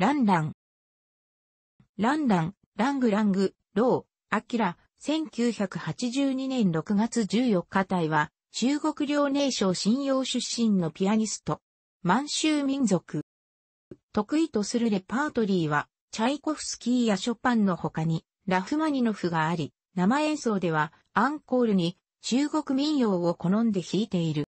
ランラン。ランラン、ラングラング、ロー、アキラ、1982年6月14日隊は、中国遼寧省信用出身のピアニスト。満州民族。得意とするレパートリーは、チャイコフスキーやショパンの他に、ラフマニノフがあり、生演奏では、アンコールに中国民謡を好んで弾いている。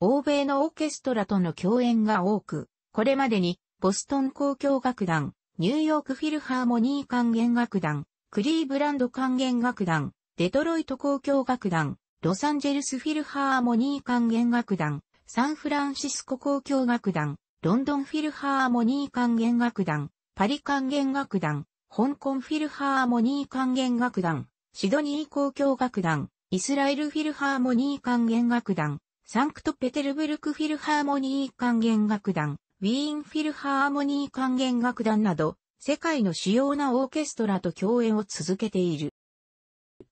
欧米のオーケストラとの共演が多く、これまでに、ボストン交響楽団、ニューヨークフィルハーモニー管弦楽団、クリーブランド管弦楽団、デトロイト交響楽団、ロサンゼルスフィルハーモニー管弦楽団、サンフランシスコ交響楽団、ロンドンフィルハーモニー管弦楽団、パリ管弦楽団、香港フィルハーモニー管弦楽団、シドニー交響楽団、イスラエルフィルハーモニー管弦楽団、サンクトペテルブルクフィルハーモニー管弦楽団、ウィーンフィルハーモニー管弦楽団など、世界の主要なオーケストラと共演を続けている。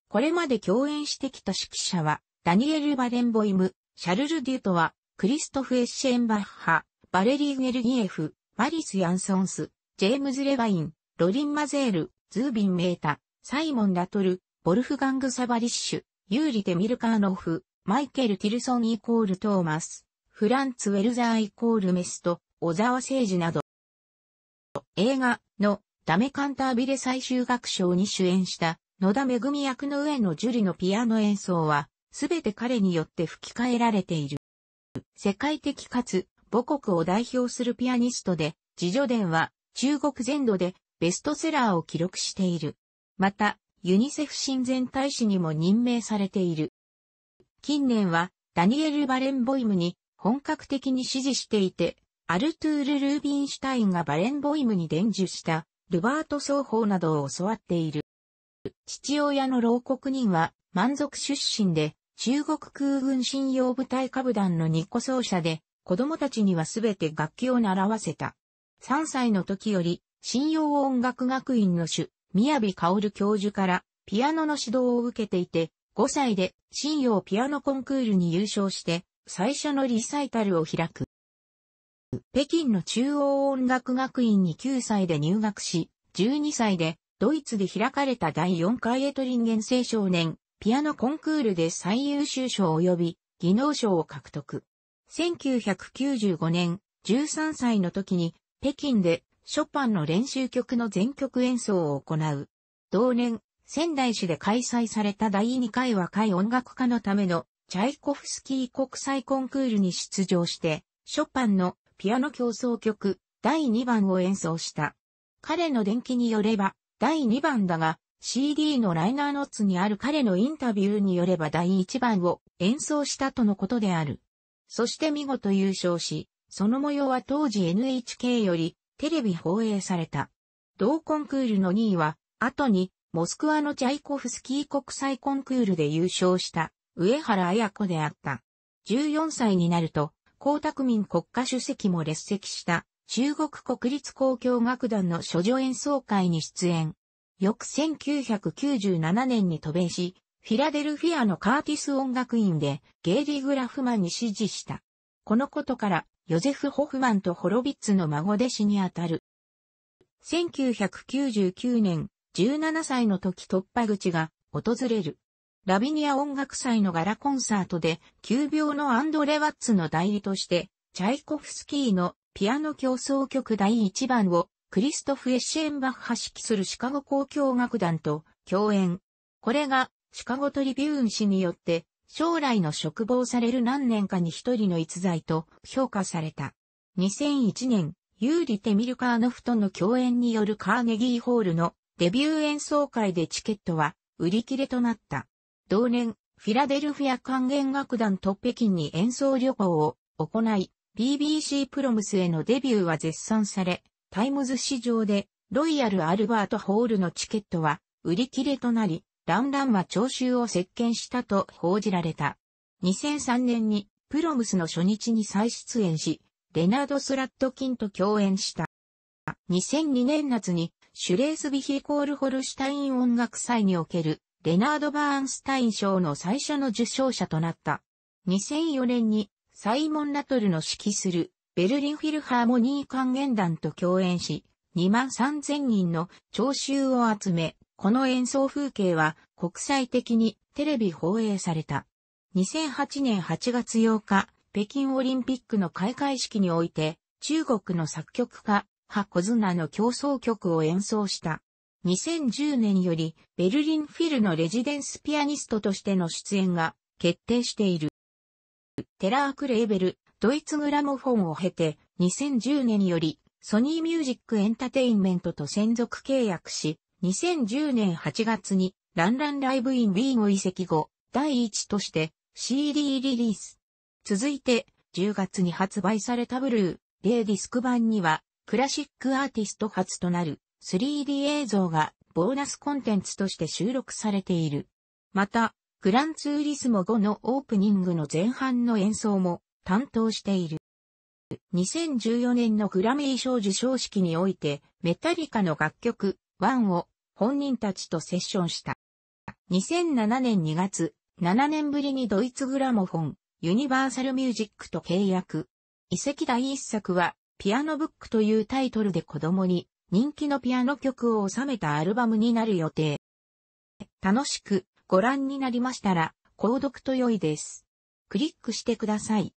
これまで共演してきた指揮者は、ダニエル・バレンボイム、シャルル・デュートワ、クリストフ・エッシェンバッハ、バレリー・ゲルギエフ、マリス・ヤンソンス、ジェームズ・レバイン、ロリン・マゼール、ズービン・メータ、サイモン・ラトル、ボルフガング・サバリッシュ、ユーリテ・ミルカーノフ、マイケル・ティルソン・イコール・トーマス、フランツ・ウェルザー・イコール・メスト、小沢誠二など。映画のダメカンタービレ最終楽章に主演した野田めぐみ役の上野樹里のピアノ演奏はすべて彼によって吹き替えられている。世界的かつ母国を代表するピアニストで、自助伝は中国全土でベストセラーを記録している。また、ユニセフ親善大使にも任命されている。近年はダニエル・バレンボイムに本格的に支持していて、アルトゥール・ルービンシュタインがバレンボイムに伝授したルバート奏法などを教わっている。父親の牢国人は満足出身で中国空軍信用部隊下部団の日個奏者で子供たちにはすべて楽器を習わせた。3歳の時より信用音楽学院の主、宮城薫教授からピアノの指導を受けていて、5歳で信用ピアノコンクールに優勝して最初のリサイタルを開く。北京の中央音楽学院に9歳で入学し、12歳でドイツで開かれた第4回エトリンゲン青少年ピアノコンクールで最優秀賞及び技能賞を獲得。1995年、13歳の時に北京でショパンの練習曲の全曲演奏を行う。同年、仙台市で開催された第2回若い音楽家のためのチャイコフスキー国際コンクールに出場して、ショパンのピアノ競争曲第2番を演奏した。彼の伝記によれば第2番だが CD のライナーノッツにある彼のインタビューによれば第1番を演奏したとのことである。そして見事優勝し、その模様は当時 NHK よりテレビ放映された。同コンクールの2位は、後に、モスクワのチャイコフスキー国際コンクールで優勝した上原綾子であった。14歳になると、江沢民国家主席も列席した中国国立交響楽団の諸女演奏会に出演。翌1997年に渡米し、フィラデルフィアのカーティス音楽院でゲイリー・グラフマンに指示した。このことからヨゼフ・ホフマンとホロビッツの孫弟子にあたる。1999年、17歳の時突破口が訪れる。ラビニア音楽祭のガラコンサートで、急病のアンドレ・ワッツの代理として、チャイコフスキーのピアノ競争曲第1番をクリストフ・エッシェンバッハ指揮するシカゴ交響楽団と共演。これがシカゴトリビューン氏によって将来の嘱望される何年かに一人の逸材と評価された。2001年、ユーリ・テミルカーノフとの共演によるカーネギーホールのデビュー演奏会でチケットは売り切れとなった。同年、フィラデルフィア管弦楽団と北京に演奏旅行を行い、BBC プロムスへのデビューは絶賛され、タイムズ紙上でロイヤル・アルバート・ホールのチケットは売り切れとなり、ランランは聴衆を席巻したと報じられた。2003年にプロムスの初日に再出演し、レナード・スラットキンと共演した。2002年夏にシュレースビヒコールホルシュタイン音楽祭におけるレナード・バーンスタイン賞の最初の受賞者となった。2004年にサイモン・ラトルの指揮するベルリンフィルハーモニー管弦団と共演し、2万3000人の聴衆を集め、この演奏風景は国際的にテレビ放映された。2008年8月8日、北京オリンピックの開会式において、中国の作曲家、ハコズナの競争曲を演奏した。2010年よりベルリンフィルのレジデンスピアニストとしての出演が決定している。テラークレーベル、ドイツグラモフォンを経て2010年よりソニーミュージックエンタテインメントと専属契約し、2010年8月にランランライブインウィーンを移籍後、第一として CD リリース。続いて10月に発売されたブルー、レイディスク版にはクラシックアーティスト初となる 3D 映像がボーナスコンテンツとして収録されている。また、グランツーリスモ5のオープニングの前半の演奏も担当している。2014年のグラミー賞受賞式においてメタリカの楽曲1を本人たちとセッションした。2007年2月、7年ぶりにドイツグラモフォン、ユニバーサルミュージックと契約。遺跡第一作はピアノブックというタイトルで子供に人気のピアノ曲を収めたアルバムになる予定。楽しくご覧になりましたら、購読と良いです。クリックしてください。